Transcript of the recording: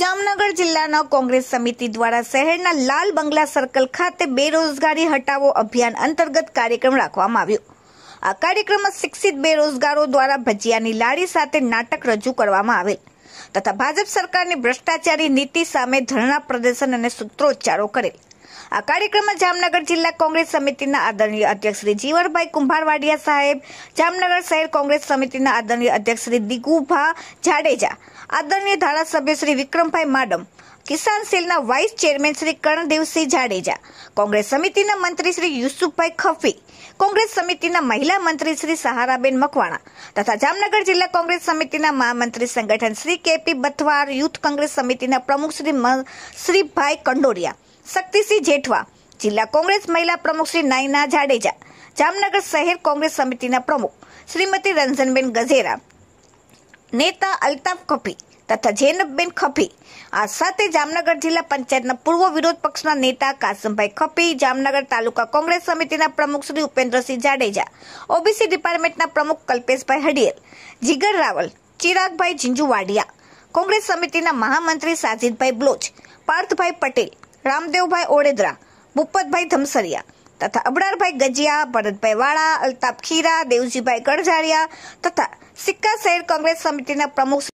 જામનગર જિલ્લાના કોંગ્રેસ સમિતિ દ્વારા શહેરના લાલ બંગલા સર્કલ ખાતે બેરોજગારી હટાવો અભિયાન અંતર્ગત કાર્યક્રમ રાખવામાં આવ્યો. આ કાર્યક્રમમાં શિક્ષિત બેરોજગારો દ્વારા ભજીયાની લારી સાથે નાટક રજૂ કરવામાં આવેલ તથા ભાજપ સરકારની ભ્રષ્ટાચારી નીતિ સામે ધરણા પ્રદર્શન અને સૂત્રોચ્ચારો કરેલ. આ કાર્યક્રમમાં જામનગર જિલ્લા કોંગ્રેસ સમિતિના આદરણીય અધ્યક્ષ શ્રી જીવણભાઈ કુંભારવાડિયા સાહેબ, જામનગર શહેર કોંગ્રેસ સમિતિના આદરણીય અધ્યક્ષ શ્રી દિગુભા જાડેજા, આદરણીય ધારાસભ્ય શ્રી વિક્રમભાઈ માડમ, કિસાન સેલના વાઇસ ચેરમેન શ્રી કર્ણદેવસિંહ જાડેજા, કોંગ્રેસ સમિતિના મંત્રી શ્રી યુસુફભાઈ ખફી, કોંગ્રેસ સમિતિના મહિલા મંત્રી શ્રી સહારાબેન મકવાણા તથા જામનગર જિલ્લા કોંગ્રેસ સમિતિના મહામંત્રી સંગઠન શ્રી કેપી બથવાર, યુથ કોંગ્રેસ સમિતિના પ્રમુખ શ્રી શ્રીભાઈ કંડોરિયા. શક્તિસિંહ જેઠવા, જિલ્લા કોંગ્રેસ મહિલા પ્રમુખ શ્રી નાયના જાડેજા, જામનગર શહેર કોંગ્રેસ સમિતિના પ્રમુખ શ્રીમતી રંજનબેન ગઝેરા, નેતા અલ્તાફ ખફી તથા જૈનબેન ખફી આ સાથે જામનગર જિલ્લા પંચાયતના પૂર્વ વિરોધ પક્ષના નેતા કાસમભાઈ ખફી જામનગર તાલુકા કોંગ્રેસ સમિતિના પ્રમુખ શ્રી ઉપેન્દ્રસિંહ જાડેજા, ઓબીસી ડિપાર્ટમેન્ટના પ્રમુખ કલ્પેશભાઈ હડિયલ જીગર રાવલ, ચિરાગભાઈ ઝીંઝુવાડિયા કોંગ્રેસ સમિતિના મહામંત્રી સાજિદભાઈ બ્લોચ, પાર્થભાઈ પટેલ રામદેવભાઈ ઓડેદરા ભૂપતભાઈ ધમસરિયા તથા અબડારભાઈ ગજિયા, ભરતભાઈ વાળા, અલ્તાફ ખીરા, દેવજીભાઈ ગડજારિયા તથા સિક્કા શહેર કોંગ્રેસ સમિતિના પ્રમુખ